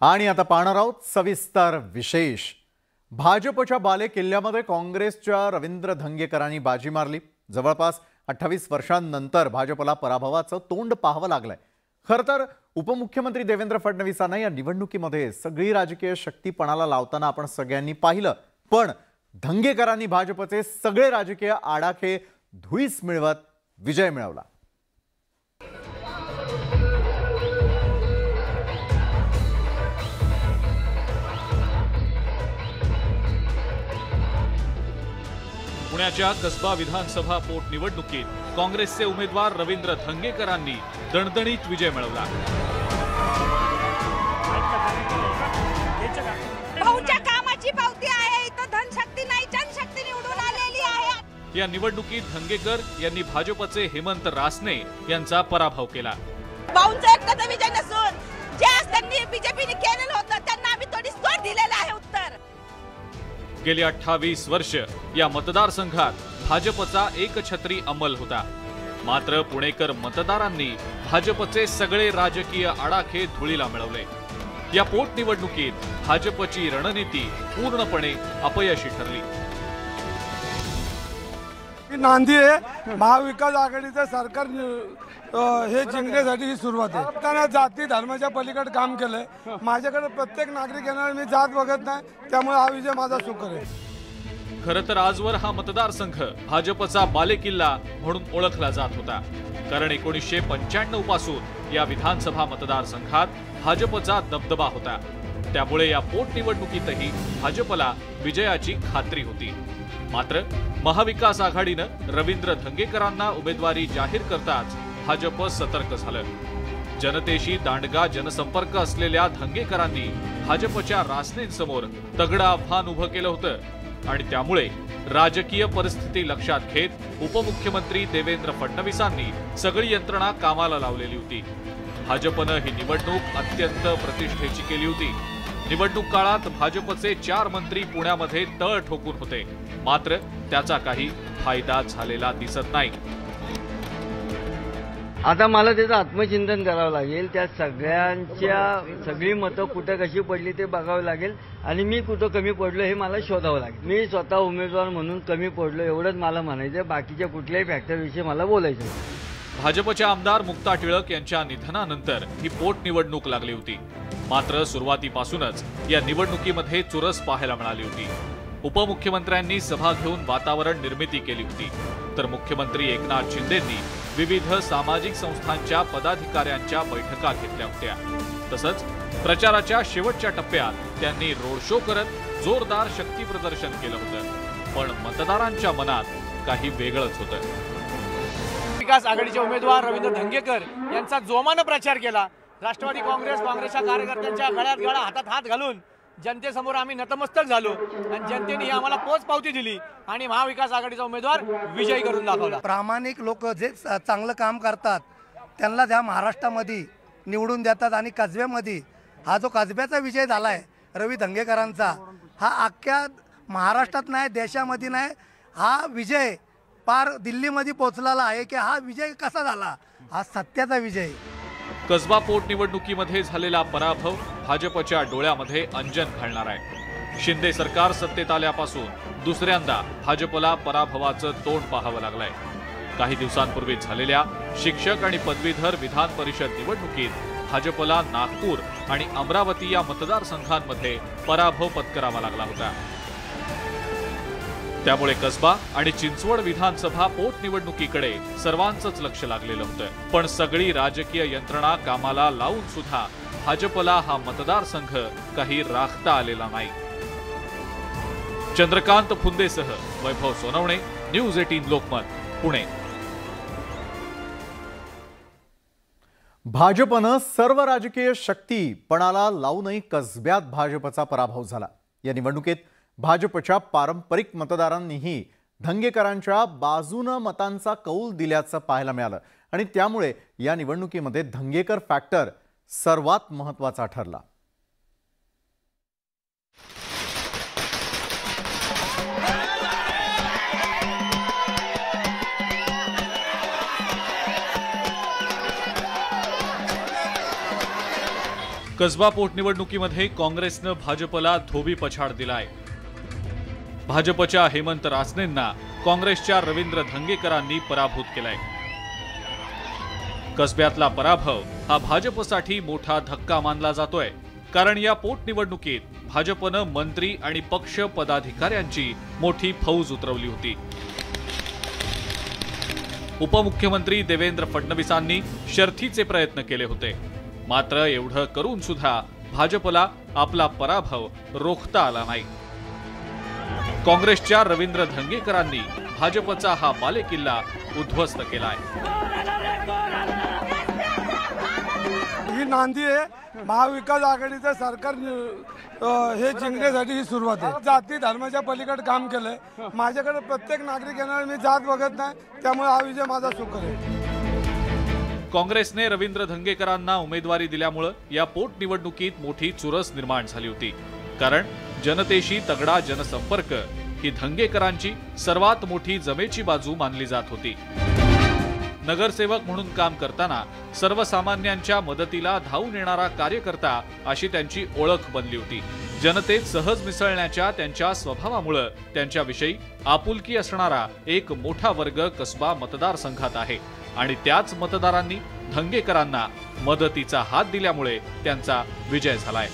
आणि आता पाहणार आहोत सविस्तर विशेष. भाजपच्या बाले किल्ल्यामध्ये काँग्रेसच्या रवींद्र धंगेकरांनी बाजी मारली. जवळपास अठ्ठावीस वर्षांनंतर भाजपला पराभवाचं तोंड पाहावं लागलंय. खरं तर उपमुख्यमंत्री देवेंद्र फडणवीसांना या निवडणुकीमध्ये सगळी राजकीय शक्तीपणाला लावताना आपण सगळ्यांनी पाहिलं. पण धंगेकरांनी भाजपचे सगळे राजकीय आडाखे धुईस मिळवत विजय मिळवला. पुण्याच्या कसबा विधानसभा पोटनिवडणुकीत काँग्रेसचे उमेदवार रवींद्र धंगेकरांनी दणदणीत विजय मिळवला. कामाची पावती आहे. इथं धनशक्ती नाही जनशक्ती निवडून आलेली आहे. या निवडणुकीत धंगेकर यांनी भाजपचे हेमंत रासने यांचा पराभव केला. भाऊंचा एकटाचा विजय नसून जे त्यांनी बीजेपीने केलेलं होतं त्यांना आम्ही थोडी स्कोर दिलेलं आहे उत्तर. गेली अठ्ठावीस वर्ष या मतदारसंघात भाजपचा एकछत्री अंमल होता. मात्र पुणेकर मतदारांनी भाजपचे सगळे राजकीय आडाखे धुळीला मिळवले. या पोटनिवडणुकीत भाजपची रणनीती पूर्णपणे अपयशी ठरली. ही नांदी आहे. महाविकास आघाडीचं सरकार नि- हे जिंकण्यासाठी ही सुरुवात आहे. त्यांना जाती धर्माच्या पलीकडे काम केलंय. माझ्याकडे प्रत्येक नागरिक येणार मी जात बघत नाही. त्यामुळे हा विजय माझा सुकर आहे. खरं तर आजवर हा मतदारसंघ भाजपचा बालेकिल्ला म्हणून ओळखला जात होता. कारण एकोणीसशे पंच्याण्णवपासून या विधानसभा मतदारसंघात भाजपचा दबदबा होता. त्यामुळे या पोटनिवडणुकीतही भाजपला विजयाची खात्री होती. मात्र महाविकास आघाडीनं रवींद्र धंगेकरांना उमेदवारी जाहीर करताच भाजप सतर्क झालं. जनतेशी दांडगा जनसंपर्क असलेल्या धंगेकरांनी भाजपच्या रासनेंसमोर तगडं आव्हान उभं केलं होतं. आणि त्यामुळे राजकीय परिस्थिती लक्षात घेत उपमुख्यमंत्री देवेंद्र फडणवीसांनी सगळी यंत्रणा कामाला लावलेली होती. भाजपनं ही निवडणूक अत्यंत प्रतिष्ठेची केली होती. निवडणूक काळात भाजपचे चार मंत्री पुण्यामध्ये तळ ठोकून होते. मात्र त्याचा काही फायदा झालेला दिसत नाही. आता मला त्याचं आत्मचिंतन करावं लागेल. त्या सगळ्यांच्या सगळी मतं कुठं कशी पडली ते बघावं लागेल. आणि मी कुठं कमी पडलो हे मला शोधावं लागेल. मी स्वतः उमेदवार म्हणून कमी पडलो एवढंच मला म्हणायचं बाकीच्या कुठल्याही फॅक्टरविषयी मला बोलायचं भाजपच्या आमदार मुक्ता टिळक यांच्या निधनानंतर ही पोटनिवडणूक लागली होती. मात्र सुरुवातीपासूनच या निवडणुकीमध्ये चुरस पाहायला मिळाली होती. उपमुख्यमंत्र्यांनी सभा घेऊन वातावरण निर्मिती केली होती. तर मुख्यमंत्री एकनाथ शिंदेंनी विविध सामाजिक संस्थांच्या पदाधिकाऱ्यांच्या बैठका घेतल्या होत्या. तसंच प्रचाराच्या शेवटच्या टप्प्यात त्यांनी रोड शो करत जोरदार शक्ती प्रदर्शन केलं होतं. पण मतदारांच्या मनात काही वेगळंच होतं. विकास आघाडीचे उमेदवार रवींद्र धंगेकर यांचा जोमानं प्रचार केला. राष्ट्रवादी काँग्रेस काँग्रेसच्या कार्यकर्त्यांच्या गळ्यात गळा हातात हात घालून जनतेसमोर आम्ही नतमस्तक झालो आणि जनतेने ही आम्हाला पोच पावती दिली आणि महाविकास आघाडीचा उमेदवार विजयी करून दाखवला. प्रामाणिक लोक जे चांगलं काम करतात त्यांना त्या महाराष्ट्रामध्ये निवडून देतात आणि कसब्यामध्ये हा जो कसब्याचा विजय झाला आहे रवी धंगेकरांचा हा अख्ख्या महाराष्ट्रात नाही देशामध्ये नाही हा विजय पार दिल्लीमध्ये पोचलेला आहे की हा विजय कसा झाला? हा सत्याचा विजय. कसबा पोटनिवडणुकीमध्ये झालेला पराभव भाजपच्या डोळ्यामध्ये अंजन घालणार आहे. शिंदे सरकार सत्तेत आल्यापासून दुसऱ्यांदा भाजपला पराभवाचं तोंड पाहावं लागलंय. काही दिवसांपूर्वी झालेल्या शिक्षक आणि पदवीधर विधान परिषद निवडणुकीत भाजपला नागपूर आणि अमरावती या मतदारसंघांमध्ये पराभव पत्करावा लागला होता. त्यामुळे कसबा आणि चिंचवड विधानसभा पोटनिवडणुकीकडे सर्वांचंच लक्ष लागलेलं होतं. पण सगळी राजकीय यंत्रणा कामाला लावून सुद्धा भाजपला हा मतदारसंघ काही राखता आलेला नाही. चंद्रकांत फुंदेसह वैभव सोनवणे न्यूज एटीन लोकमत पुणे. भाजपनं सर्व राजकीय शक्ती पणाला लावूनही कसब्यात भाजपचा पराभव झाला. या निवडणुकीत भाजपच्या पारंपरिक मतदारांनीही धंगेकरांच्या बाजूनं मतांचा कौल दिल्याचं पाहायला मिळालं. आणि त्यामुळे या निवडणुकीमध्ये धंगेकर फॅक्टर सर्वात महत्त्वाचा ठरला. कसबा पोटनिवडणुकीमध्ये काँग्रेसनं भाजपला धोबी पछाड दिलाय. भाजपच्या हेमंत रासनेंना काँग्रेसच्या रवींद्र धंगेकरांनी पराभूत केलाय. कसब्यातला पराभव हा भाजपसाठी मोठा धक्का मानला जातोय. कारण या पोटनिवडणुकीत भाजपनं मंत्री आणि पक्ष पदाधिकाऱ्यांची मोठी फौज उतरवली होती. उपमुख्यमंत्री देवेंद्र फडणवीसांनी शर्थीचे प्रयत्न केले होते. मात्र एवढं करून सुद्धा भाजपला आपला पराभव रोखता आला नाही. काँग्रेसच्या रवींद्र धंगेकरांनी भाजपचा हा बालेकिल्ला उद्ध्वस्त केलाय. ही नांदी आहे. महाविकास आघाडीचं सरकार हे जिंकण्यासाठी ही सुरुवात आहे. जाती धर्माच्या पलीकडे काम केलंय. माझ्याकडे प्रत्येक नागरिक येणार मी जात बघत नाही. त्यामुळे हा विजय माझा सुख आहे. काँग्रेसने रवींद्र धंगेकरांना उमेदवारी दिल्यामुळं या पोटनिवडणुकीत मोठी चुरस निर्माण झाली होती. कारण जनतेशी तगडा जनसंपर्क ही धंगेकरांची सर्वात मोठी जमेची बाजू मानली जात होती. नगरसेवक म्हणून काम करताना सर्वसामान्यांच्या मदतीला धावून येणारा कार्यकर्ता अशी त्यांची ओळख बनली होती. जनतेत सहज मिसळण्याच्या त्यांच्या स्वभावामुळं त्यांच्याविषयी आपुलकी असणारा एक मोठा वर्ग कसबा मतदारसंघात आहे आणि त्याच मतदारांनी धंगेकरांना मदतीचा हात दिल्यामुळे त्यांचा विजय झालाय.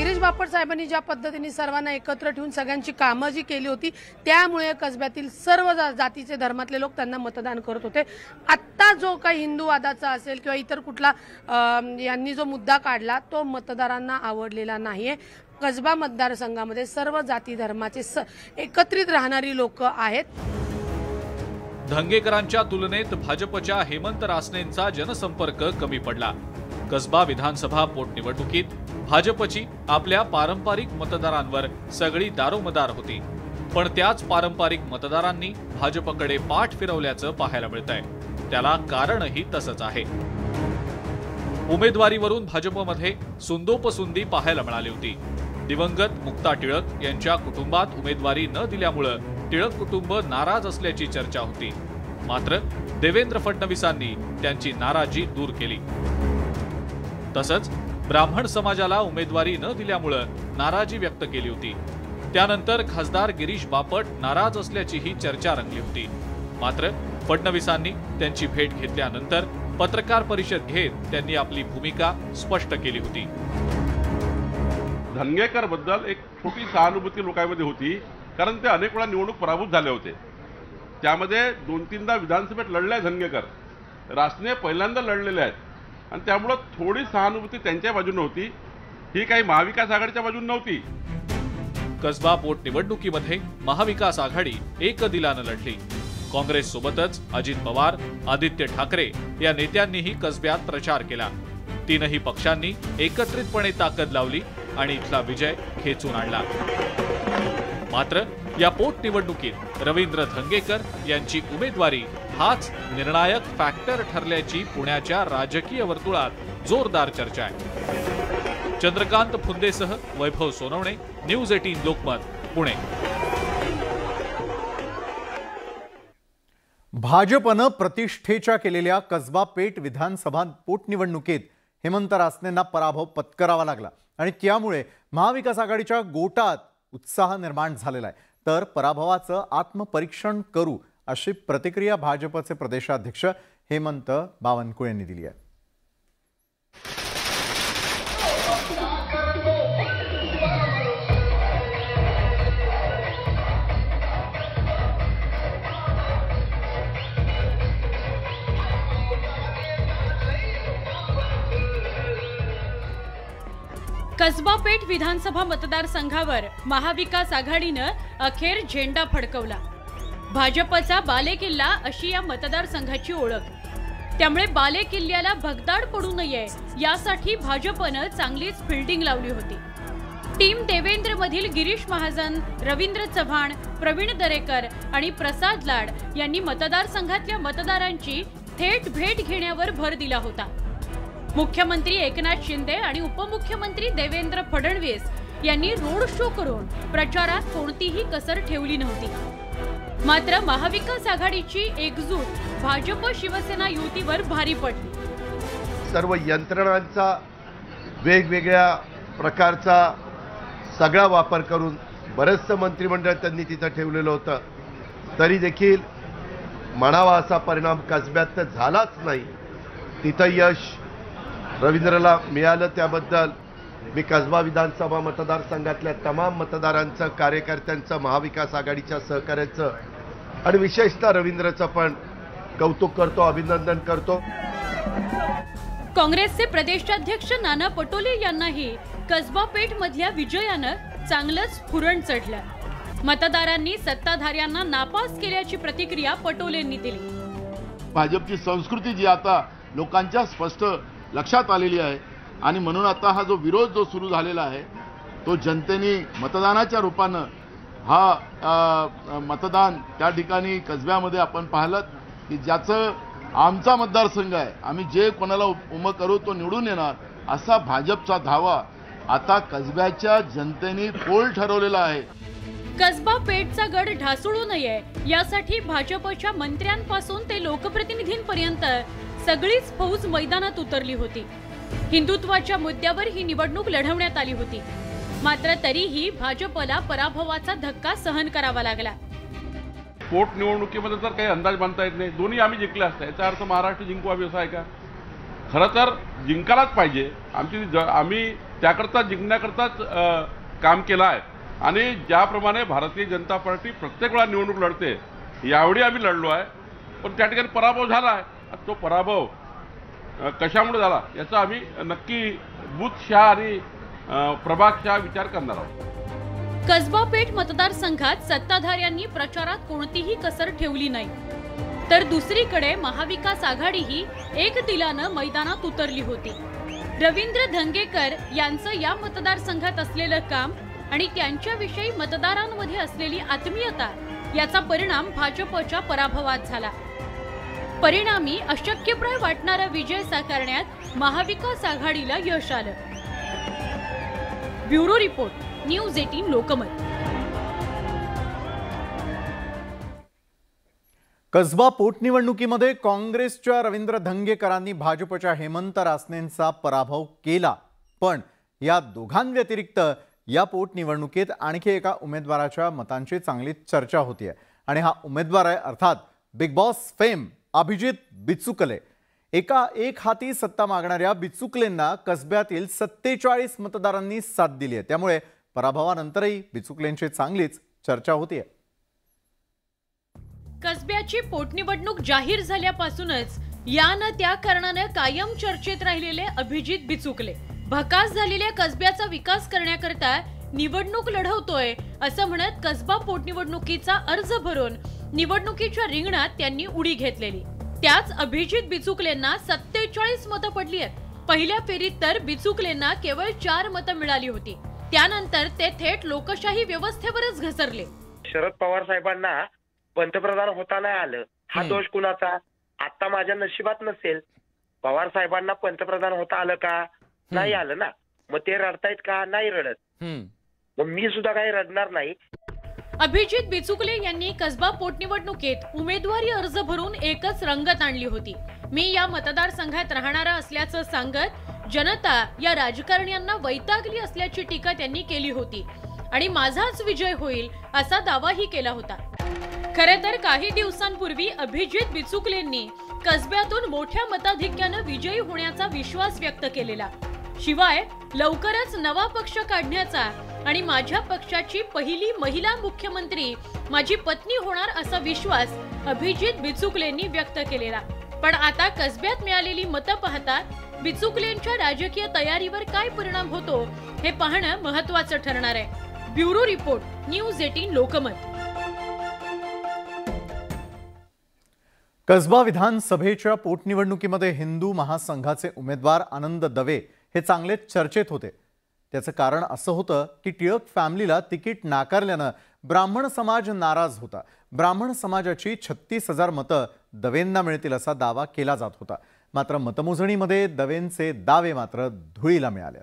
गिरीश बापट साहेबांनी ज्या पद्धतीने सर्वांना एकत्र ठेवून सगळ्यांची कामं जी केली होती त्यामुळे कसब्यातील सर्व जा- जातीचे धर्मातले लोक त्यांना मतदान करत होते. आत्ता जो काही हिंदूवादाचा असेल किंवा इतर कुठला यांनी जो मुद्दा काढला तो मतदारांना आवडलेला नाहीये. कसबा मतदारसंघामध्ये सर्व जाती धर्माचे स एकत्रित राहणारी लोक आहेत. धंगेकरांच्या तुलनेत भाजपच्या हेमंत रासनेंचा जनसंपर्क कमी पडला. कसबा विधानसभा पोटनिवडणुकीत भाजपची आपल्या पारंपरिक मतदारांवर सगळी दारोमदार होती. पण त्याच पारंपरिक मतदारांनी भाजपकडे पाठ फिरवल्याचं पाहायला मिळतंय. त्याला कारणही तसंच आहे. उमेदवारीवरून भाजपमध्ये सुंदोपसुंदी पाहायला मिळाली होती. दिवंगत मुक्ता टिळक यांच्या कुटुंबात उमेदवारी न दिल्यामुळं टिळक कुटुंब नाराज असल्याची चर्चा होती. मात्र देवेंद्र फडणवीसांनी त्यांची नाराजी दूर केली. तसंच ब्राह्मण समाजाला उमेदवारी न दिल्यामुळं नाराजी व्यक्त केली होती. त्यानंतर खासदार गिरीश बापट नाराज असल्याचीही चर्चा रंगली होती. मात्र फडणवीसांनी त्यांची भेट घेतल्यानंतर पत्रकार परिषद घेत त्यांनी आपली भूमिका स्पष्ट केली होती. धनगेकरबद्दल एक छोटी सहानुभूती लोकांमध्ये होती कारण ते अनेक वेळा निवडणूक पराभूत झाले होते. त्यामध्ये दोन तीनदा विधानसभेत लढले आहेत धनगेकर. रासने पहिल्यांदा लढलेले आहेत. आणि त्यामुळं थोडी सहानुभूती त्यांच्या बाजूने होती. ही काही महाविकास आघाडीच्या बाजूने नव्हती. कसबा पोटनिवडणुकीमध्ये महाविकास आघाडी एक दिलानं लढली. काँग्रेस सोबतच अजित पवार आदित्य ठाकरे या नेत्यांनीही कसब्यात प्रचार केला. तीनही पक्षांनी एकत्रितपणे ताकद लावली आणि इथला विजय खेचून आणला. मात्र या पोटनिवडणुकीत रवींद्र धंगेकर यांची उमेदवारी हाच निर्णायक फॅक्टर ठरल्याची पुण्याच्या राजकीय वर्तुळात जोरदार चर्चा आहे. चंद्रकांत फुंदेसह वैभव सोनवणे न्यूज एटीन लोकमत पुणे. भाजपनं प्रतिष्ठेच्या केलेल्या कसबा पेठ विधानसभा पोटनिवडणुकीत हेमंत रासनेंना पराभव पत्करावा लागला आणि त्यामुळे महाविकास आघाडीच्या गोटात उत्साह निर्माण झालेला आहे. तर पराभवाचं आत्मपरीक्षण करू अशी प्रतिक्रिया भाजपचे प्रदेशाध्यक्ष हेमंत बावनकुळे यांनी दिली आहे. कसबा पेठ विधानसभा मतदारसंघावर महाविकास आघाडीनं अखेर झेंडा फडकवला. भाजपचा बालेकिल्ला अशी या मतदारसंघाची ओळख. त्यामुळे बालेकिल्ल्याला भगदाड पडू नये यासाठी भाजपनं चांगलीच फिल्डिंग लावली होती. टीम देवेंद्र मधील गिरीश महाजन रवींद्र चव्हाण प्रवीण दरेकर आणि प्रसाद लाड यांनी मतदारसंघातल्या मतदारांची थेट भेट घेण्यावर भर दिला होता. मुख्यमंत्री एकनाथ शिंदे आणि उपमुख्यमंत्री देवेंद्र फडणवीस यांनी रोड शो करून प्रचारात कोणतीही कसर ठेवली नव्हती. मात्र महाविकास आघाडीची एकजूट भाजप शिवसेना युतीवर भारी पडली. सर्व यंत्रणांचा वेगवेगळ्या प्रकारचा सगळा वापर करून बरंचसं मंत्रिमंडळ त्यांनी तिथं ठेवलेलं होतं. तरी देखील म्हणावा असा परिणाम कसब्यात तर झालाच नाही. तिथं यश रवींद्रला मिळालं त्याबद्दल. मी कसबा विधानसभा मतदारसंघातल्या तमाम मतदारांचं कार्यकर्त्यांचं महाविकास आघाडीच्या सहकार्याचं आणि विशेषतः रवींद्रचं पण कौतुक करतो अभिनंदन करतो. काँग्रेसचे प्रदेशाध्यक्ष नाना पटोले यांनाही कसबा पेठ मधल्या विजयानं चांगलंच फुरण चढलं. मतदारांनी सत्ताधाऱ्यांना नापास केल्याची प्रतिक्रिया पटोलेंनी दिली. भाजपची संस्कृती जी आता लोकांच्या स्पष्ट लक्षात आलेली आहे आणि म्हणून आता हा जो विरोध जो सुरू झालेला आहे तो जनतेने मतदानाच्या रूपानं हा मतदान त्या ठिकाणी कसब्यामध्ये आपण पाहिलं की ज्याचं आमचा मतदारसंघ आहे आम्ही जे कोणाला उप- उभं करू तो निवडून येणार असा भाजपचा धावा आता कसब्याच्या जनतेने पोल ठरवलेला आहे. कसबा पेठचा गड ढासळू नये यासाठी भाजपच्या मंत्र्यांपासून ते लोकप्रतिनिधींपर्यंत सगळीच फौज मैदानात उतरली होती. हिंदुत्वाच्या मुद्द्यावर ही निवडणूक लढवण्यात आली होती. मात्र तरीही भाजपला पराभवाचा धक्का सहन करावा लागला. पोटनिवडणुकीमध्ये तर काही अंदाज बांधता येत नाही. दोन्ही आम्ही जिंकले असता. याचा अर्थ महाराष्ट्र जिंकू हवी असा आहे का? खरं तर जिंकायलाच पाहिजे. आमची ज आम्ही त्याकरता जिंकण्याकरताच काम केलं आहे. आणि ज्याप्रमाणे भारतीय जनता पार्टी प्रत्येक वेळा निवडणूक लढते यावेळी आम्ही लढलो आहे. पण त्या ठिकाणी पराभव झाला आहे. तो पराभव कशामुळे झाला? याचा आम्ही नक्की बूथशहा आणि अ, प्रभागशहा विचार करणार आहोत. कसबा पेठ मतदारसंघात सत्ताधाऱ्यांनी प्रचारात कोणतीही कसर ठेवली नाही. तर दुसरीकडे महाविकास आघाडीही एक दिलानं मैदानात उतरली होती. रवींद्र धंगेकर यांचं या मतदारसंघात असलेलं काम आणि त्यांच्याविषयी मतदारांमध्ये असलेली आत्मीयता याचा परिणाम भाजपच्या पराभवात झाला. परिणामी अशक्यप्राय वाटणारा विजय साकारण्यात महाविकास आघाडीला यश आलं. Bureau report news eighteen Lokmat. Kasba पोटनिवडणुकीमध्ये काँग्रेसच्या रवींद्र धंगेकरांनी भाजपच्या हेमंत रासनेंचा पराभव केला. पण या दोघांव्यतिरिक्त या पोटनिवडणुकीत आणखी एका उमेदवाराच्या मतांची चांगली चर्चा होती आहे आणि हा उमेदवार आहे अर्थात Bigg Boss fame. Abhijit Bichukale. एका एक हाती सत्ता मागणाऱ्या बिचुकलेंना कसब्यातील सत्तेचाळीस मतदारांनी साथ दिली आहे. त्यामुळे पराभवानंतरही बिचुकलेंची चांगलीच चर्चा होतीये कसब्याची पोटनिवडणूक जाहीर झाल्यापासूनच या न त्या कारणानं कायम चर्चेत राहिलेले अभिजित बिचुकले. भकास झालेल्या कसब्याचा विकास करण्याकरता निवडणूक लढवतोय असं म्हणत कसबा पोटनिवडणुकीचा अर्ज भरून निवडणुकीच्या रिंगणात त्यांनी उडी घेतलेली. त्याच अभिजित बिचुकलेंना सत्तेचाळीस मतं पडली आहेत. पहिल्या फेरीत तर बिचुकलेंना केवळ चार मतं मिळाली होती. त्यानंतर ते थेट लोकशाही व्यवस्थेवरच घसरले. शरद पवार साहेबांना पंतप्रधान होता नाही आलं. हा दोष कुणाचा? आता माझ्या नशिबात नसेल. पवार साहेबांना पंतप्रधान होता आलं का? नाही आलं ना. मग ते रडतायत का? नाही रडत. मग मी सुद्धा काही रडणार नाही. अभिजित बिचुकले यांनी कसबा पोटनिवडणुकीत उमेदवारी अर्ज भरून एकच रंगत आणली होती. मी या मतदारसंघात राहणारा असल्याचं सांगत जनता या राजकारण्यांना वैतागली असल्याची टीका त्यांनी केली होती. आणि माझाच विजय होईल असा दावाही केला होता. खरे तर काही दिवसांपूर्वी अभिजित बिचुकलेंनी कसब्यातून मोठ्या मताधिक्यानं विजयी होण्याचा विश्वास व्यक्त केलेला. शिवाय लवकरच नवा पक्ष काढण्याचा आणि माझ्या पक्षाची पहिली महिला मुख्यमंत्री माझी पत्नी होणार असा विश्वास अभिजित बिचुकलेंनी व्यक्त केलेला. पण आता कसब्यात मिळालेली मतं पाहता बिचुकलेंच्या राजकीय तयारीवर काय परिणाम होतो हे पाहणं महत्वाचं ठरणार आहे. Bureau report news eighteen Lokmat. Kasba विधानसभेच्या पोटनिवडणुकीमध्ये हिंदू महासंघाचे उमेदवार आनंद दवे हे चांगले चर्चेत होते. त्याचं कारण असं होतं की टिळक फॅमिलीला तिकीट नाकारल्यानं ब्राह्मण समाज नाराज होता. ब्राह्मण समाजाची छत्तीस हजार मतं दवेंना मिळतील असा दावा केला जात होता. मात्र मतमोजणीमध्ये दवेंचे दावे मात्र धुळीला मिळाले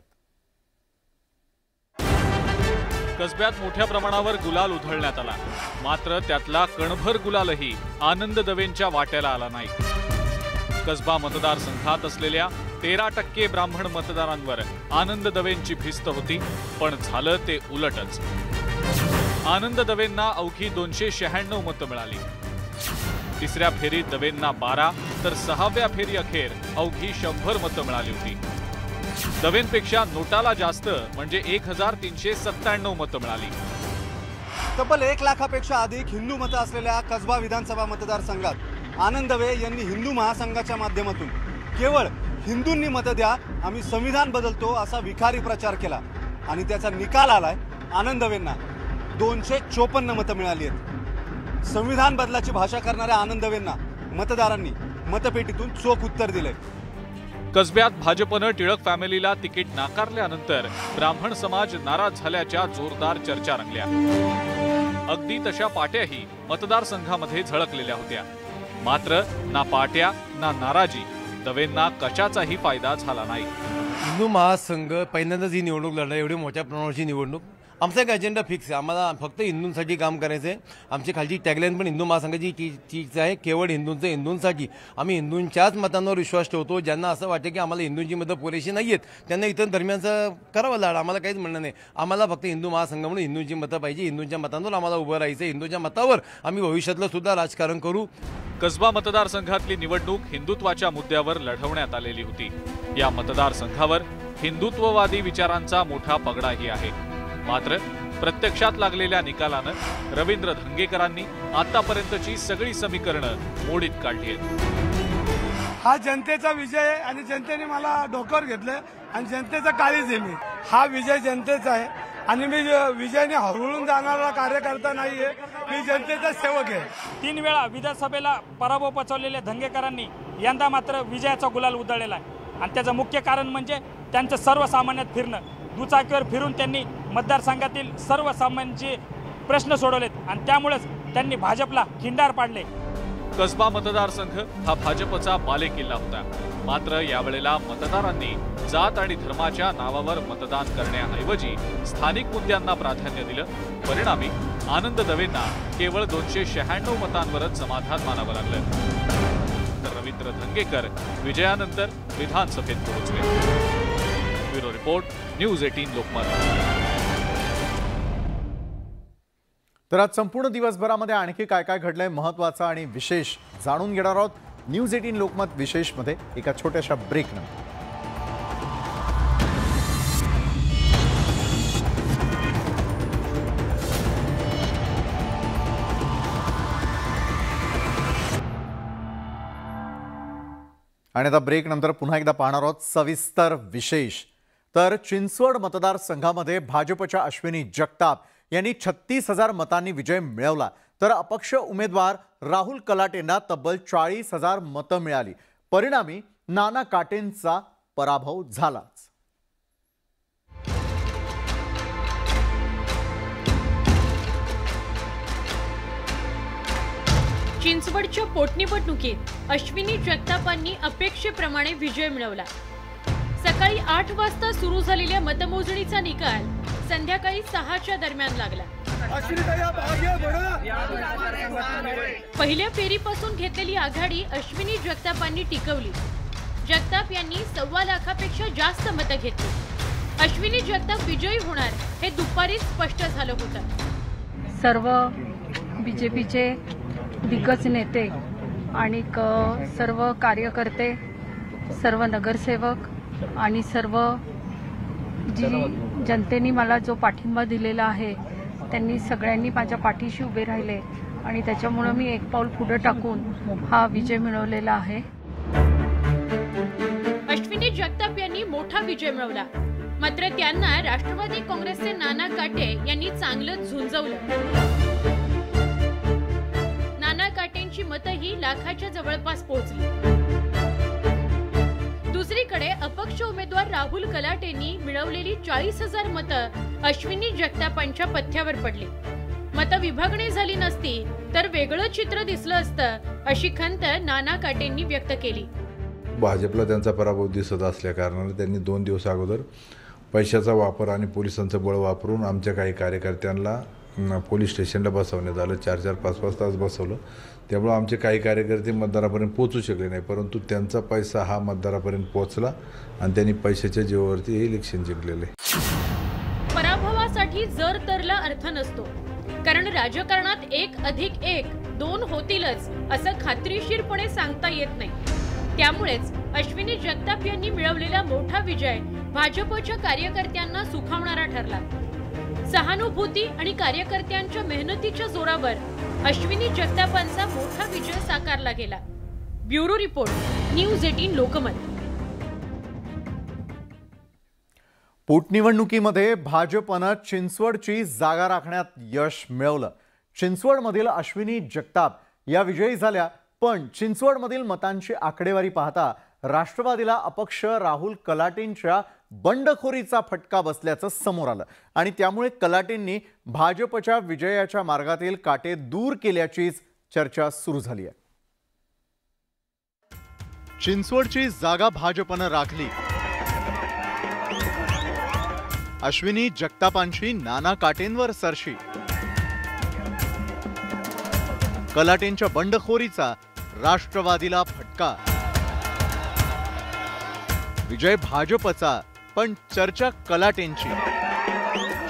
कसब्यात मोठ्या प्रमाणावर गुलाल उधळण्यात आला. मात्र त्यातला कणभर गुलालही आनंद दवेंच्या वाट्याला आला नाही. कसबा मतदारसंघात असलेल्या तेरा टक्के ब्राह्मण मतदारांवर आनंद दवेंची भिस्त होती पण झालं ते उलटच. आनंद दवेंना अवघी दोनशे शहाण्णव मतं मिळाली. तिसऱ्या फेरीत दवेंना बारा तर सहाव्या फेरी अखेर अवघी शंभर मतं मिळाली होती. दवेंपेक्षा नोटाला जास्त म्हणजे एक हजार तीनशे सत्त्याण्णव मतं मिळाली. तब्बल एक लाखापेक्षा अधिक हिंदू मतं असलेल्या कसबा विधानसभा मतदारसंघात आनंदवे यांनी हिंदू महासंघाच्या माध्यमातून. केवळ हिंदूंनी मतं द्या आम्ही संविधान बदलतो असा विखारी प्रचार केला. आणि त्याचा निकाल आलाय आनंदवेंना दोनशे चोपन्न मतं मिळाली आहेत. संविधान बदलाची भाषा करणाऱ्या आनंदवेंना मतदारांनी मतपेटीतून चोख उत्तर दिले कसब्यात भाजपनं टिळक फॅमिलीला तिकीट नाकारल्यानंतर ब्राह्मण समाज नाराज झाल्याच्या जोरदार चर्चा रंगल्या. अगदी तशा पाट्याही मतदारसंघामध्ये झळकलेल्या होत्या. मात्र ना पाट्या ना नाराजी. दवेंना कशाचाही फायदा झाला नाही. हिंदू महासंघ पहिल्यांदाच ही निवडणूक लढला एवढी मोठ्या प्रमाणावरची निवडणूक. आमचा एक अजेंडा फिक्स आहे. आम्हाला फक्त हिंदूंसाठी काम करायचं आहे आमची खालची टॅगलाईन पण हिंदू महासंघाची ती चीज आहे केवळ हिंदूंचं हिंदूंसाठी. आम्ही हिंदूंच्याच मतांवर विश्वास ठेवतो ज्यांना असं वाटतं की आम्हाला हिंदूंची मतं पुरेशी नाही आहेत त्यांना इतर धर्मियांचं करावं लाड. आम्हाला काहीच म्हणणं नाही. आम्हाला फक्त हिंदू महासंघ म्हणून हिंदूंची मतं पाहिजे. हिंदूंच्या मतांवर आम्हाला उभं राहायचं हिंदूंच्या मतावर आम्ही भविष्यातलं सुद्धा राजकारण करू. कसबा मतदारसंघातली निवडणूक हिंदुत्वाच्या मुद्द्यावर लढवण्यात आलेली होती. या मतदारसंघावर हिंदुत्ववादी विचारांचा मोठा पगडाही आहे. मात्र प्रत्यक्षात लागलेल्या निकालानं रवींद्र धंगेकरांनी आतापर्यंतची सगळी समीकरणं मोडीत काढली आहेत. हा जनतेचा विजय आहे आणि जनतेने मला डोक्यावर घेतलंय आणि जनतेचा काळीच आहे मी. हा विजय जनतेचा आहे आणि मी विजयाने हरवून जाणारा कार्यकर्ता नाहीये मी जनतेचा सेवक आहे. तीन वेळा विधानसभेला पराभव पचवलेल्या धंगेकरांनी यंदा मात्र विजयाचा गुलाल उधळलेला आहे. आणि त्याचं मुख्य कारण म्हणजे त्यांचं सर्वसामान्यात फिरणं. दुचाकीवर फिरून त्यांनी मतदारसंघातील सर्वसामान्यांचे प्रश्न सोडवलेत आणि त्यामुळेच त्यांनी भाजपला खिंडार पाडले. कसबा मतदारसंघ हा भाजपचा बालेकिल्ला होता. मात्र यावेळेला मतदारांनी जात आणि धर्माच्या नावावर मतदान करण्याऐवजी स्थानिक मुद्द्यांना प्राधान्य दिलं. परिणामी आनंद दवेंना केवळ दोनशे शहाण्णव मतांवरच समाधान मानावं लागलं. तर रवींद्र धंगेकर विजयानंतर विधानसभेत पोहोचले. Report news eighteen Lokmat. तर आज संपूर्ण दिवसभरामध्ये आणखी काय काय घडलंय महत्वाचं आणि विशेष जाणून घेणार आहोत न्यूज एटीन लोकमत विशेषमध्ये एका छोट्याशा ब्रेकनंतर आणि आता ब्रेक नंतर पुन्हा एकदा पाहणार आहोत सविस्तर विशेष. तर चिंचवड मतदारसंघामध्ये भाजपच्या अश्विनी जगताप यांनी छत्तीस हजार मतांनी विजय मिळवला. तर अपक्ष उमेदवार राहुल कलाटेंना तब्बल चाळीस हजार मतं मिळाली. परिणामी नाना काटेंचा पराभव झालाच. चिंचवडच्या पोटनिवडणुकीत अश्विनी जगतापांनी अपेक्षेप्रमाणे विजय मिळवला. सकाळी आठ वाजता सुरू झालेल्या मतमोजणीचा निकाल संध्याकाळी सहाच्या दरम्यान लागला. पहिल्या फेरीपासून घेतलेली आघाडी अश्विनी जगतापांनी टिकवली. जगताप यांनी सव्वा लाखापेक्षा जास्त मतं घेतली. अश्विनी जगताप विजयी होणार हे दुपारीच स्पष्ट झालं होतं. सर्व बी जे पीचे दिग्गज नेते आणि क- सर्व कार्यकर्ते सर्व नगरसेवक आणि सर्व जी जनतेने मला जो पाठिंबा दिलेला आहे त्यांनी सगळ्यांनी माझ्या पाठीशी उभे राहिले आणि त्याच्यामुळं मी एक पाऊल पुढे टाकून हा विजय मिळवलेला आहे. अश्विनी जगताप यांनी मोठा विजय मिळवला. मात्र त्यांना राष्ट्रवादी काँग्रेसचे नाना काटे यांनी चांगलंच झुंजवलं. नाना काटेंची मतही लाखाच्या जवळपास पोहोचली. दुसरीकडे अपक्ष उमेदवार राहुल कलाटेंनी मिळवलेली चाळीस हजार मतं अश्विनी जगतापांच्या पथ्यावर पडली. मतं विभागणी झाली नसती तर वेगळं चित्र दिसलं असतं अशी खंत नाना काटेंनी व्यक्त केली. भाजपला त्यांचा पराभव दिसत असल्या कारणाने त्यांनी दोन दिवस अगोदर पैशाचा वापर आणि पोलिसांचं बळ वापरून आमच्या काही कार्यकर्त्यांना पोलीस स्टेशनला बसवण्यात आलं. चार चार पाच पाच तास बसवलं. त्यामुळं आमचे काही कार्यकर्ते मतदारापर्यंत पोहोचू शकले नाही. परंतु त्यांचा पैसा हा मतदारापर्यंत पोहोचला आणि त्यांनी पैशाच्या जीवावरती हे इलेक्शन जिंकलेले. पराभवासाठी जर तरला अर्थ नसतो कारण राजकारणात एक अधिक एक दोन होतीलच असं खात्रीशीरपणे सांगता येत नाही. त्यामुळेच अश्विनी जगताप यांनी मिळवलेला मोठा विजय भाजपच्या कार्यकर्त्यांना सुखावणारा ठरला. सहानुभूती आणि कार्यकर्त्यांच्या मेहनतीच्या जोरावर अश्विनी जगतापांचा मोठा विजय साकारला गेला. Bureau report news eighteen Lokmat. पोटनिवडणुकीमध्ये भाजपनं चिंचवडची जागा राखण्यात यश मिळवलं. चिंचवडमधील अश्विनी जगताप या विजयी झाल्या पण चिंचवडमधील मतांची आकडेवारी पाहता राष्ट्रवादीला अपक्ष राहुल कलाटेंच्या बंडखोरीचा फटका बसल्याचं समोर आलं. आणि त्यामुळे कलाटेंनी भाजपच्या विजयाच्या मार्गातील काटे दूर केल्याचीच चर्चा सुरू झाली आहे. चिंचवडची जागा भाजपनं राखली. अश्विनी जगतापांची नाना काटेंवर सरशी. कलाटेंच्या बंडखोरीचा राष्ट्रवादीला फटका. विजय भाजपचा पण चर्चा कलाटेंची.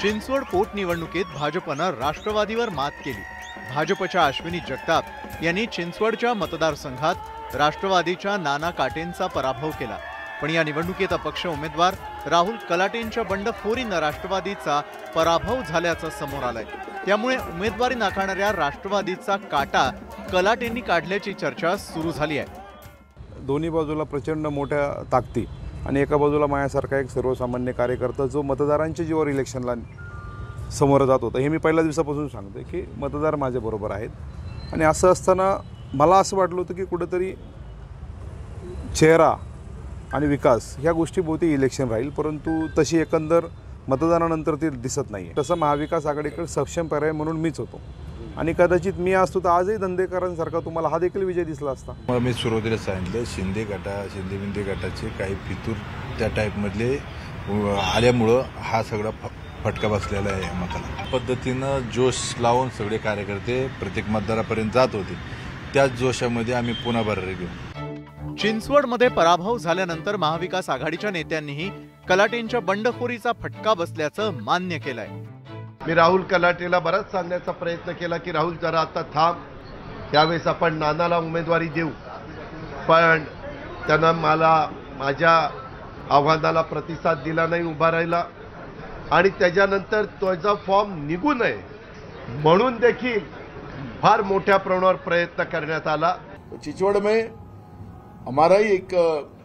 चिंचवड पोटनिवडणुकीत भाजपनं राष्ट्रवादीवर मात केली. भाजपच्या अश्विनी जगताप यांनी चिंचवडच्या मतदारसंघात राष्ट्रवादीच्या नाना काटेंचा पराभव केला. पण या निवडणुकीत अपक्ष उमेदवार राहुल कलाटेंच्या बंडखोरीनं राष्ट्रवादीचा पराभव झाल्याचं समोर आलंय. त्यामुळे उमेदवारी नाकारणाऱ्या राष्ट्रवादीचा काटा कलाटेंनी काढल्याची चर्चा सुरू झाली आहे. दोन्ही बाजूला प्रचंड मोठ्या ताकदी. आणि एका बाजूला माझ्यासारखा एक सर्वसामान्य कार्यकर्ता जो मतदारांच्या जीवावर इलेक्शनला समोर जात होता. हे मी पहिल्या दिवसापासून सांगतो की मतदार माझ्याबरोबर आहेत. आणि असं असताना मला असं वाटलं होतं की कुठंतरी चेहरा आणि विकास ह्या गोष्टीभोवती इलेक्शन राहील परंतु तशी एकंदर मतदानानंतर ती दिसत नाही तसं महाविकास आघाडीकडे सक्षम पर्याय म्हणून मीच होतो. आणि कदाचित मी असतो तर आजही धंदेकरांसारखा तुम्हाला हा देखील विजय दिसला असता. मग मी सुरुवातीला सांगितलं शिंदे गटा शिंदे बिंदे गटाचे काही फितूर त्या टाईपमधले आल्यामुळं हा सगळा फ फटका बसलेला आहे मताला. पद्धतीनं जोश लावून सगळे कार्यकर्ते प्रत्येक मतदारापर्यंत जात होते. त्याच जोशामध्ये आम्ही पुन्हा बरं घेऊ चिंचवडमध्ये पराभव झाल्यानंतर महाविकास आघाडीच्या नेत्यांनीही कलाटेंच्या बंडखोरीचा फटका बसल्याचं मान्य केलंय. मी राहुल कलाटेला बराच सांगण्याचा प्रयत्न केला की राहुल जरा आता थांब. त्यावेळेस आपण नानाला उमेदवारी देऊ. पण त्यानं मला माझ्या आव्हानाला प्रतिसाद दिला नाही उभा राहिला. आणि त्याच्यानंतर त्याचा फॉर्म निघू नये म्हणून देखील फार मोठ्या प्रमाणावर प्रयत्न करण्यात आला. चिचवड़ में हमारा ही एक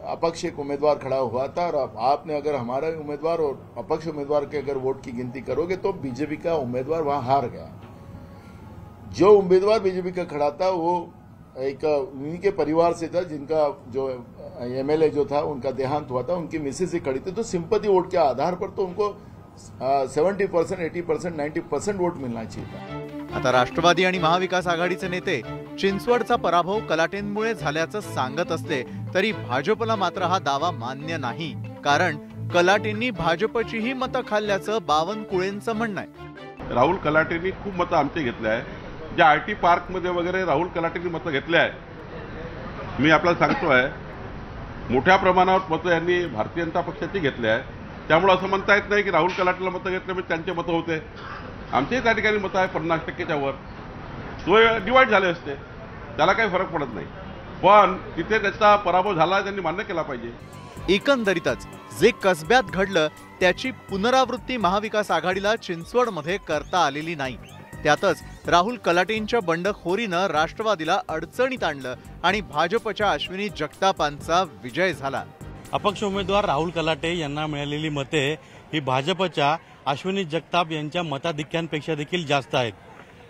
अपक्ष एक उम्मीदवार खड़ा हुआ था और आप- आपने अगर हमारा उम्मीदवार और अपक्ष उम्मीदवार के अगर वोट की गिनती करोगे तो बीजेपी का उम्मीदवार वहाँ हार गया। जो उम्मीदवार बीजेपी का खड़ा था, वो एक उन्हीं के परिवार से था, जिनका जो एमएलए जो था, उनका देहांत हुआ था, उनकी मिसेज ही खड़ी थी तो सिंपति वोट के आधार पर तो उनको seventy percent, eighty percent, ninety percent vote मिलना चाहिए था। आता राष्ट्रवादी आणि महाविकास आघाडीचे नेते चिंचवडचा पराभव कलाटेंमुळे झाल्याचं सांगत असले तरी भाजपला मात्र हा दावा मान्य नाही. कारण कलाटेंनी भाजपचीही मतं खाल्ल्याचं बावनकुळेंचं म्हणणं आहे. राहुल कलाटेंनी खूप मतं आमचे घेतले आहे. ज्या आय टी पार्कमध्ये वगैरे राहुल कलाटेंनी मतं घेतले आहे मी आपल्याला सांगतो आहे मोठ्या प्रमाणावर मतं यांनी भारतीय जनता पक्षाची घेतले आहे. त्यामुळे असं म्हणता येत नाही की राहुल कलाटेला मतं घेतले म्हणजे त्यांचे मतं होते. आमचेही त्या ठिकाणी मतं आहे पन्नास टक्केच्या वर. तो डिवाईड झाले असते. त्याला काही फरक पडत नाही. पण तिथे त्याचा पराभव झाला त्यांनी मान्य केला पाहिजे. एकंदरीतच जे कसब्यात घडलं त्याची पुनरावृत्ती महाविकास आघाडीला चिंचवडमध्ये करता आलेली नाही. त्यातच राहुल कलाटेंच्या बंडखोरीनं राष्ट्रवादीला अडचणीत आणलं आणि भाजपच्या अश्विनी जगतापांचा विजय झाला. अपक्ष उमेदवार राहुल कलाटे यांना मिळालेली मते ही भाजपच्या अश्विनी जगताप यांच्या मताधिक्यांपेक्षा देखील जास्त आहेत.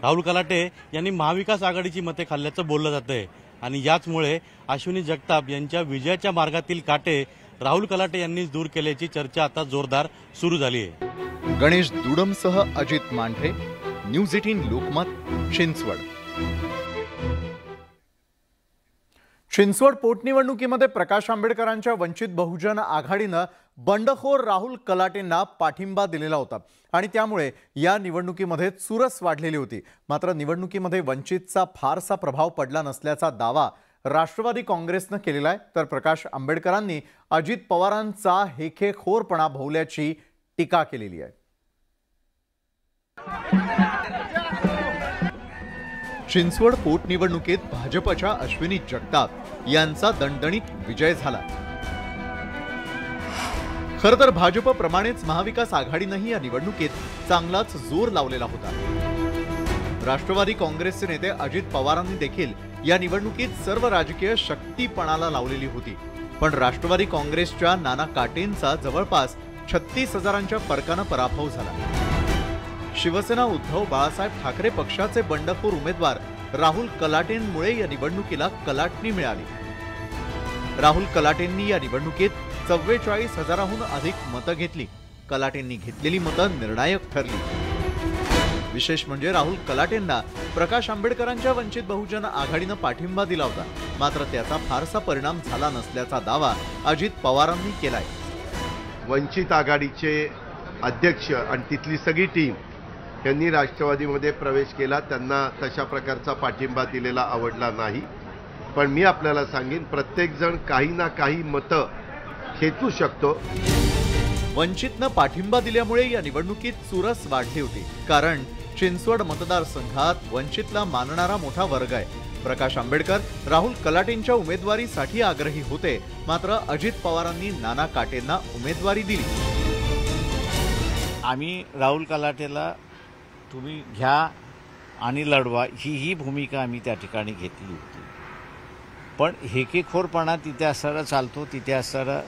राहुल कलाटे यांनी महाविकास आघाडीची मते खाल्ल्याचं बोललं जातंय. आणि याचमुळे अश्विनी जगताप यांच्या विजयाच्या मार्गातील काटे राहुल कलाटे यांनीच दूर केल्याची चर्चा आता जोरदार सुरू झाली आहे गणेश दुडमसह अजित मांढरे न्यूज एटीन लोकमत चिंचवड. चिंचवड पोटनिवडणुकीमध्ये प्रकाश आंबेडकरांच्या वंचित बहुजन आघाडीनं बंडखोर राहुल कलाटेंना पाठिंबा दिलेला होता आणि त्यामुळे या निवडणुकीमध्ये चुरस वाढलेली होती. मात्र निवडणुकीमध्ये वंचितचा फारसा प्रभाव पडला नसल्याचा दावा राष्ट्रवादी काँग्रेसनं केलेला आहे. तर प्रकाश आंबेडकरांनी अजित पवारांचा हेखेखोरपणा भोवल्याची टीका केलेली आहे. चिंचवड पोटनिवडणुकीत भाजपच्या अश्विनी जगताप यांचा दणदणीत विजय झाला. खरं तर भाजपप्रमाणेच महाविकास आघाडीनंही या निवडणुकीत चांगलाच जोर लावलेला होता. राष्ट्रवादी काँग्रेसचे नेते अजित पवारांनी देखील या निवडणुकीत सर्व राजकीय शक्तीपणाला लावलेली होती. पण राष्ट्रवादी काँग्रेसच्या नाना काटेंचा जवळपास छत्तीस हजारांच्या फरकानं पराभव झाला. शिवसेना उद्धव बाळासाहेब ठाकरे पक्षाचे बंडखोर उमेदवार राहुल कलाटेंमुळे या निवडणुकीला कलाटणी मिळाली. राहुल कलाटेंनी या निवडणुकीत चव्वेचाळीस हजाराहून अधिक मतं घेतली. कलाटेंनी घेतलेली मतं निर्णायक ठरली. विशेष म्हणजे राहुल कलाटेंना प्रकाश आंबेडकरांच्या वंचित बहुजन आघाडीनं पाठिंबा दिला होता. मात्र त्याचा फारसा परिणाम झाला नसल्याचा दावा अजित पवारांनी केलाय. वंचित आघाडीचे अध्यक्ष आणि तिथली सगळी टीम यांनी राष्ट्रवादीमध्ये प्रवेश केला. त्यांना तशा प्रकारचा पाठिंबा दिलेला आवडला नाही. पण मी आपल्याला सांगेन प्रत्येकजण काही ना काही मतं खेचू शकतो. वंचितनं पाठिंबा दिल्यामुळे या निवडणुकीत चुरस वाढली होती. कारण चिंचवड मतदारसंघात वंचितला मानणारा मोठा वर्ग आहे. प्रकाश आंबेडकर राहुल कलाटेंच्या उमेदवारीसाठी आग्रही होते. मात्र अजित पवारांनी नाना काटेंना उमेदवारी दिली. आम्ही राहुल कलाटेला तुम्ही घ्या आणि लढवा. ही ही भूमिका आम्ही त्या ठिकाणी घेतली होती. पण हेकेखोरपणा तिथे असणारा चालतो तिथे असणारा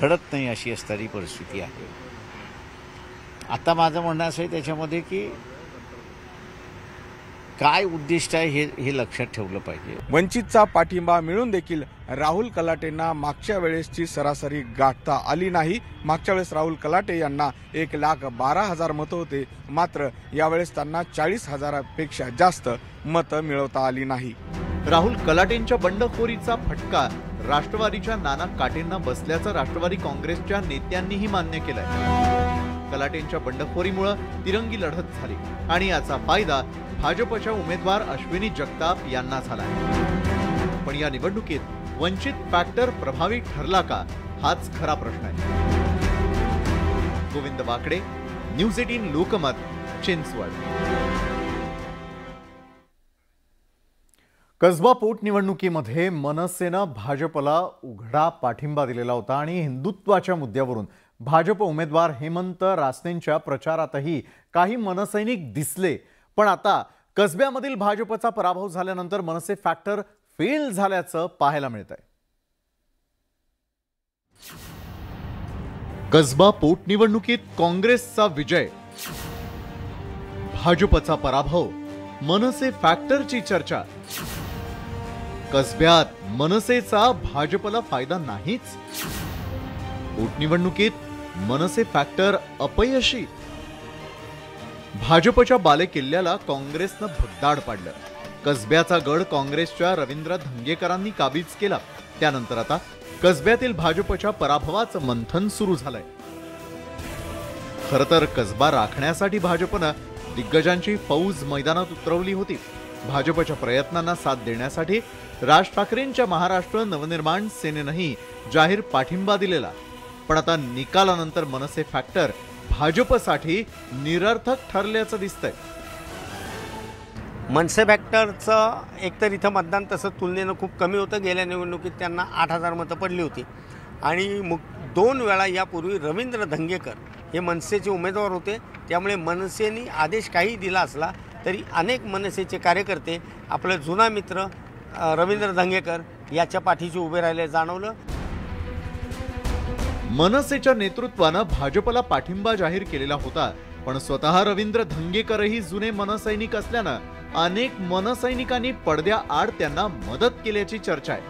घडत नाही अशी असणारी परिस्थिती आहे. आता माझं म्हणणं असं आहे त्याच्यामध्ये की काय उद्दिष्ट आहे हे हे लक्षात ठेवलं पाहिजे. वंचितचा पाठिंबा मिळून देखील राहुल कलाटेंना मागच्या वेळेसची सरासरी गाठता आली नाही. मागच्या वेळेस राहुल कलाटे यांना एक लाख बारा हजार मतं होते. मात्र यावेळेस त्यांना चाळीस हजारापेक्षा जास्त मतं मिळवता आली नाही. राहुल कलाटेंच्या बंडखोरीचा फटका राष्ट्रवादीच्या नाना काटेंना बसल्याचं राष्ट्रवादी काँग्रेसच्या नेत्यांनीही मान्य केलंय. कलाटेंच्या बंडखोरीमुळे तिरंगी लढत झाली आणि याचा फायदा भाजपच्या उमेदवार अश्विनी जगताप यांना झाला पण या निवडणुकीत वंचित फॅक्टर प्रभावी ठरला का हाच खरा प्रश्न आहे. Govind Wakde news eighteen Lokmat Chinchwad. Kasba पोटनिवडणुकीमध्ये मनसेनं भाजपला उघडा पाठिंबा दिलेला होता आणि हिंदुत्वाच्या मुद्द्यावरून भाजप उमेदवार हेमंत रासनेंच्या प्रचारातही काही मनसैनिक दिसले. पण आता कसब्यामधील भाजपचा पराभव झाल्यानंतर मनसे फॅक्टर फेल झाल्याचं पाहायला मिळत आहे कसबा पोटनिवडणुकीत काँग्रेसचा विजय. भाजपचा पराभव मनसे फॅक्टरची चर्चा. कसब्यात मनसेचा भाजपला फायदा नाहीच. पोटनिवडणुकीत मनसे फॅक्टर अपयशी. भाजपच्या बालेकिल्ल्याला काँग्रेसनं भगदाड पाडलं. कसब्याचा गड काँग्रेसच्या रवींद्र धंगेकरांनी काबीज केला. त्यानंतर आता कसब्यातील भाजपच्या पराभवाचं मंथन सुरू झालंय. खर तर कसबा राखण्यासाठी भाजपनं दिग्गजांची फौज मैदानात उतरवली होती. भाजपच्या प्रयत्नांना साथ देण्यासाठी राज ठाकरेंच्या महाराष्ट्र नवनिर्माण सेनेनंही जाहीर पाठिंबा दिलेला. पण आता निकालानंतर मनसे फॅक्टर भाजपसाठी निरर्थक ठरल्याचं दिसतंय. मनसे फॅक्टरचं एकतर इथं मतदान तसं तुलनेनं खूप कमी होतं. गेल्या निवडणुकीत त्यांना आठ हजार मतं पडली होती. आणि मुक दोन वेळा यापूर्वी रवींद्र धंगेकर हे मनसेचे उमेदवार होते. त्यामुळे मनसेने आदेश काही दिला असला तरी अनेक मनसेचे कार्यकर्ते आपले जुना मित्र रवींद्र धंगेकर याच्या पाठीशी उभे राहिले जाणवलं. मनसेच्या नेतृत्वानं भाजपला पाठिंबा जाहीर केलेला होता पण स्वतः रवींद्र धंगेकरही जुने मनसैनिक असल्यानं अनेक मनसैनिकांनी पडद्या आड त्यांना मदत केल्याची चर्चा आहे.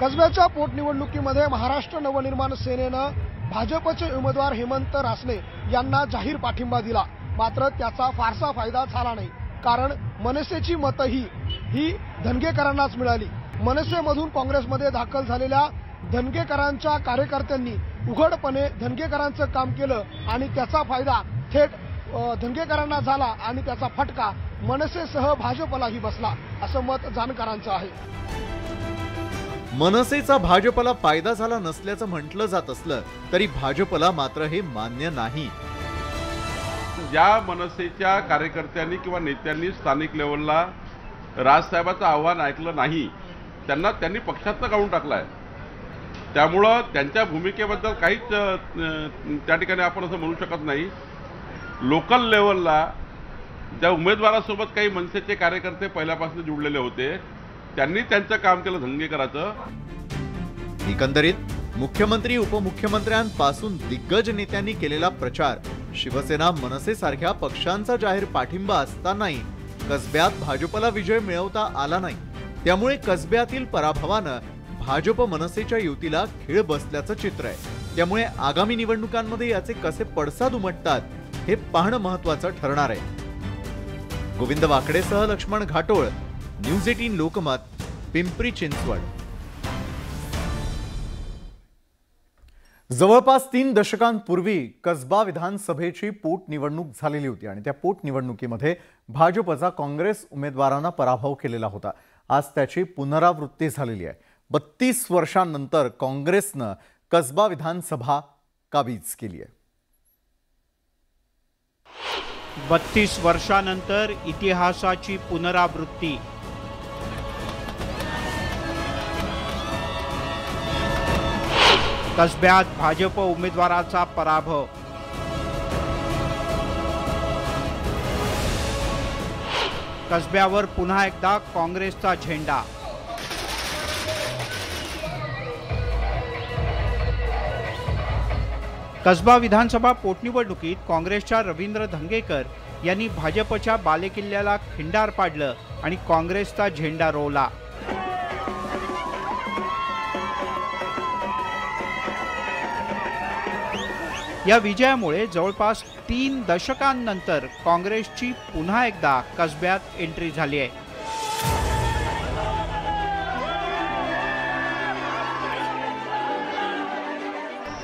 कसब्याच्या पोटनिवडणुकीमध्ये महाराष्ट्र नवनिर्माण सेनेनं भाजपचे उमेदवार हेमंत रासने यांना जाहीर पाठिंबा दिला. मात्र त्याचा फारसा फायदा झाला नाही. कारण मनसेची मतंही ही धनगेकरांनाच मिळाली. मनसेमधून काँग्रेसमध्ये दाखल झालेल्या धनगेकरांच्या कार्यकर्त्यांनी उघडपणे धनगेकरांचं काम केलं आणि त्याचा फायदा थेट धनगेकरांना झाला आणि त्याचा फटका मनसेसह भाजपलाही बसला असं मत जाणकारांचं आहे. मनसेचा भाजपला फायदा झाला नसल्याचं म्हटलं जात असलं तरी भाजपला मात्र हे मान्य नाही. ज्या मनसेच्या कार्यकर्त्यांनी किंवा नेत्यांनी स्थानिक लेवलला राजसाहेबाचं आव्हान ऐकलं नाही त्यांना त्यांनी पक्षातनं काढून आहे त्यामुळं त्यांच्या भूमिकेबद्दल काहीच त्या ठिकाणी आपण असं म्हणू शकत नाही. लोकल लेवलला ज्या उमेदवारासोबत काही मनसेचे कार्यकर्ते पहिल्यापासून जुडलेले होते त्यांनी त्यांचं काम केलं धंगेकराचं. एकंदरीत मुख्यमंत्री उपमुख्यमंत्र्यांपासून दिग्गज नेत्यांनी केलेला प्रचार शिवसेना मनसेसारख्या पक्षांचा जाहीर पाठिंबा असतानाही कसब्यात भाजपला विजय मिळवता आला नाही. त्यामुळे कसब्यातील पराभवानं भाजप मनसेच्या युतीला खेळ बसल्याचं चित्र आहे. त्यामुळे आगामी निवडणुकांमध्ये याचे कसे पडसाद उमटतात हे पाहणं महत्वाचं ठरणार आहे. गोविंद वाकडेसह लक्ष्मण घाटोळ न्यूज एटीन लोकमत पिंपरी चिंचवड. जवळपास तीन दशकांपूर्वी कसबा विधानसभेची पोटनिवडणूक झालेली होती आणि त्या पोटनिवडणुकीमध्ये भाजपचा काँग्रेस उमेदवारांना पराभव केलेला होता. आज त्याची पुनरावृत्ती झालेली आहे. बत्तीस वर्षांनंतर काँग्रेसनं कसबा विधानसभा काबीज केली आहे? बत्तीस वर्षानंतर इतिहासाची पुनरावृत्ती कसब्यात भाजप उमेदवाराचा पराभव. कसब्यावर पुन्हा एकदा काँग्रेसचा झेंडा. कसबा विधानसभा पोटनिवडणुकीत काँग्रेसच्या रवींद्र धंगेकर यांनी भाजपच्या बालेकिल्ल्याला खिंडार पाडलं आणि काँग्रेसचा झेंडा रोवला. या विजयामुळे जवळपास तीन दशकांनंतर काँग्रेसची पुन्हा एकदा कसब्यात एंट्री झाली आहे.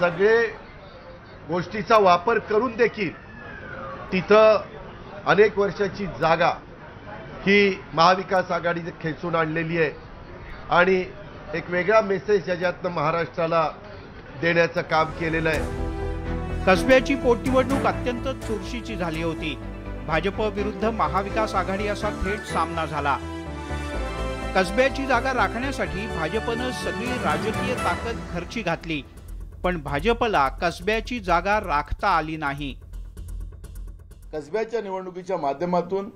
सगळे गोष्टीचा वापर करून देखील तिथं अनेक वर्षाची जागा ही महाविकास आघाडीने खेचून आणलेली आहे. आणि एक वेगळा मेसेज याच्यातनं महाराष्ट्राला देण्याचं काम केलेलं आहे. कसब्याची पोटनिवडणूक अत्यंत चुरशीची झाली होती. भाजप विरुद्ध महाविकास आघाडी असा थेट सामना झाला. कसब्याची जागा राखण्यासाठी भाजपनं सगळी राजकीय ताकद खर्ची घातली पण भाजपला कसब्याची जागा राखता आली नाही. कसब्याच्या निवडणुकीच्या माध्यमातून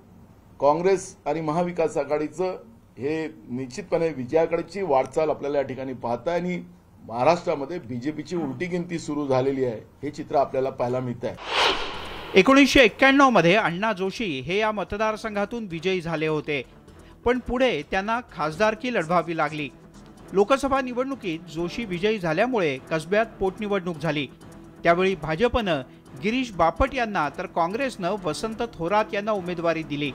काँग्रेस आणि महाविकास आघाडीचं हे निश्चितपणे विजयाकडेची वाटचाल आपल्याला या ठिकाणी पाहता आणि महाराष्ट्रामध्ये बीजेपीची उलटी गिनती सुरू झालेली आहे. हे चित्र आपल्याला पाहायला मिळत आहे एकोणीसशे एक्क्याण्णवमध्ये अण्णा जोशी हे या मतदारसंघातून विजयी झाले होते. पण पुढे त्यांना खासदारकी लढवावी लागली. लोकसभा निवडणुकीत जोशी विजयी झाल्यामुळे कसब्यात पोटनिवडणूक झाली. त्यावेळी भाजपनं गिरीश बापट यांना तर काँग्रेसनं वसंत थोरात यांना उमेदवारी दिली.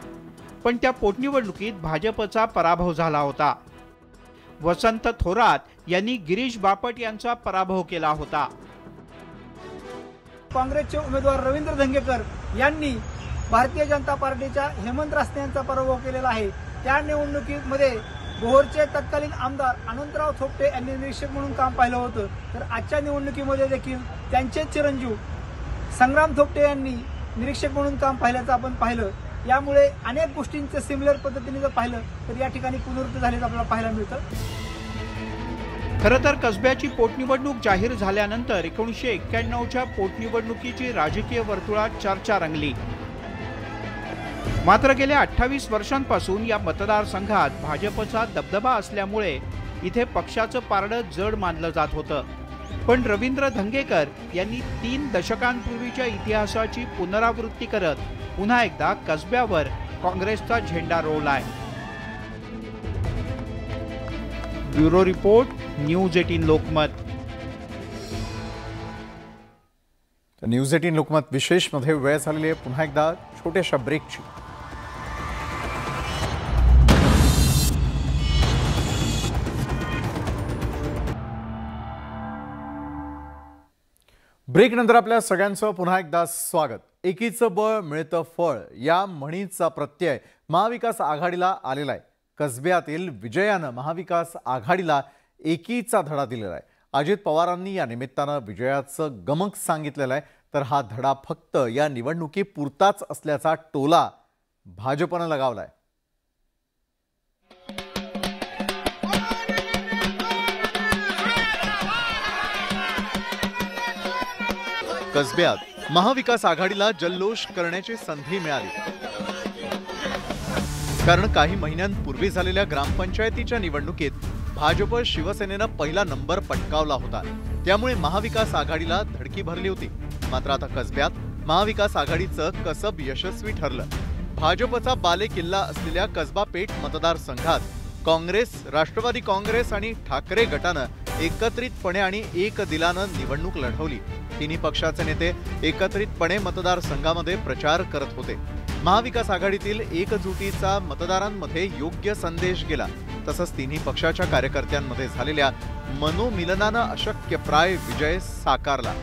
पण त्या पोटनिवडणुकीत भाजपचा पराभव झाला होता. वसंत थोरात यांनी गिरीश बापट यांचा पराभव केला होता. काँग्रेसचे उमेदवार रवींद्र धंगेकर यांनी भारतीय जनता पार्टीच्या हेमंत रासने यांचा पराभव केलेला आहे. त्या निवडणुकीमध्ये भोरचे तत्कालीन आमदार अनंतराव थोपटे यांनी निरीक्षक म्हणून काम पाहिलं होतं. तर आजच्या निवडणुकीमध्ये देखील त्यांचे चिरंजीव संग्राम थोपटे यांनी निरीक्षक म्हणून काम पाहिल्याचं आपण पाहिलं. यामुळे अनेक गोष्टींचं सिमिलर पद्धतीने जर पाहिलं तर या ठिकाणी पुनरुत्त झाल्याचं आपल्याला पाहायला मिळतं. खरं तर कसब्याची पोटनिवडणूक जाहीर झाल्यानंतर एकोणीसशे एक्क्याण्णवच्या पोटनिवडणुकीची राजकीय वर्तुळात चर्चा रंगली. मात्र गेल्या अठ्ठावीस वर्षांपासून या मतदारसंघात भाजपचा दबदबा असल्यामुळे इथे पक्षाचं पारडं जड मानलं जात होतं. पण रवींद्र धंगेकर यांनी तीन दशकांपूर्वीच्या इतिहासाची पुनरावृत्ती करत पुन्हा एकदा कसब्यावर काँग्रेसचा झेंडा रोवलाय. Bureau report news eighteen Lokmat. News eighteen Lokmat विशेषमध्ये वेळ झालेली आहे. पुन्हा एकदा छोट्याशा ब्रेकची ब्रेकनंतर आपल्या सगळ्यांचं पुन्हा एकदा स्वागत. एकीचं बळ मिळतं फळ. या म्हणीचा प्रत्यय महाविकास आघाडीला आलेला आहे. कसब्यातील विजयानं महाविकास आघाडीला एकीचा धडा दिलेला आहे. अजित पवारांनी या निमित्तानं विजयाचं गमक सांगितलेलं आहे. तर हा धडा फक्त या निवडणुकीपुरताच असल्याचा टोला भाजपनं लगावलाय. कसब्यात महाविकास आघाडीला जल्लोष करण्याची संधी मिळाली. कारण काही महिन्यांपूर्वी झालेल्या ग्रामपंचायतीच्या निवडणुकीत भाजप शिवसेनेनं पहिला नंबर पटकावला होता. त्यामुळे महाविकास आघाडीला धडकी भरली होती. मात्र आता कसब्यात महाविकास आघाडीचं कसब यशस्वी ठरलं. भाजपचा बाले किल्ला असलेल्या कसबा पेठ मतदारसंघात काँग्रेस राष्ट्रवादी काँग्रेस आणि ठाकरे गटानं एकत्रितपणे आणि एक दिलानं निवडणूक लढवली. तिन्ही पक्षाचे नेते एकत्रितपणे मतदारसंघामध्ये प्रचार करत होते. महाविकास आघाडीतील एकजुटीचा मतदारांमध्ये योग्य संदेश गेला. तसंच तिन्ही पक्षाच्या कार्यकर्त्यांमध्ये झालेल्या मनोमिलनानं अशक्यप्राय विजय साकारला.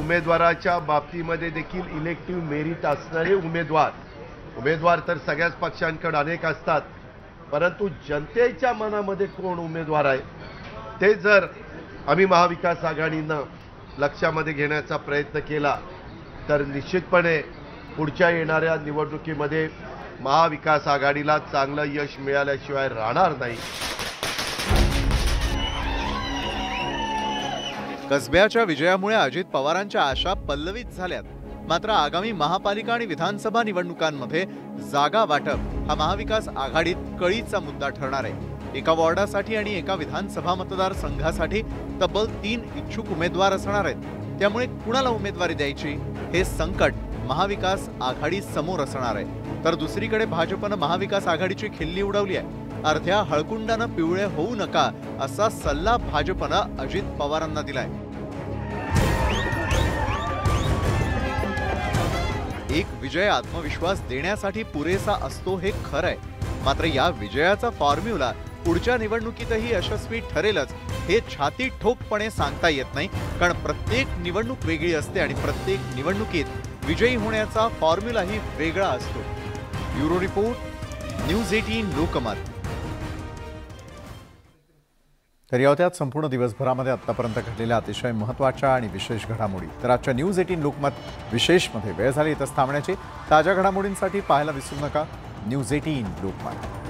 उमेदवाराच्या बाबतीमध्ये देखील इलेक्टिव्ह मेरिट असणारे उमेदवार. उमेदवार तर सगळ्याच पक्षांकडे अनेक असतात परंतु जनतेच्या मनामध्ये कोण उमेदवार आहे? ते जर आम्ही महाविकास आघाडीनं लक्षामध्ये घेण्याचा प्रयत्न केला तर निश्चितपणे पुढच्या येणाऱ्या निवडणुकीमध्ये महाविकास आघाडीला चांगलं यश मिळाल्याशिवाय राहणार नाही. कसब्याच्या विजयामुळे अजित पवारांच्या आशा पल्लवित झाल्यात. मात्र आगामी महापालिका आणि विधानसभा निवडणुकांमध्ये जागा वाटप हा महाविकास आघाडीत कळीचा मुद्दा ठरणार आहे. एका वॉर्डासाठी आणि एका विधानसभा मतदारसंघासाठी तब्बल तीन इच्छुक उमेदवार असणार आहेत. त्यामुळे कुणाला उमेदवारी द्यायची हे संकट. महाविकास आघाडी समोर असणार आहे. तर दुसरीकडे भाजपनं महाविकास आघाडीची खिल्ली उडवली आहे. अर्ध्या हळकुंडानं पिवळे होऊ नका असा सल्ला भाजपनं अजित पवारांना दिलाय. एक विजय आत्मविश्वास देण्यासाठी पुरेसा असतो हे खरं आहे मात्र या विजयाचा फॉर्म्युला पुढच्या निवडणुकीतही यशस्वी ठरेलच हे छाती ठोकपणे सांगता येत नाही. कारण प्रत्येक निवडणूक वेगळी असते आणि प्रत्येक निवडणुकीत विजयी होण्याचा फॉर्म्युलाही वेगळा असतो. Bureau report news eighteen Lokmat. तर या होत्या संपूर्ण दिवसभरामध्ये आतापर्यंत घडलेल्या अतिशय महत्त्वाच्या आणि विशेष घडामोडी. तर आजच्या न्यूज एटीन लोकमत विशेषमध्ये वेळ झाली इथंच थांबण्याची. ताज्या घडामोडींसाठी पाहायला विसरू नका. News eighteen Lokmat.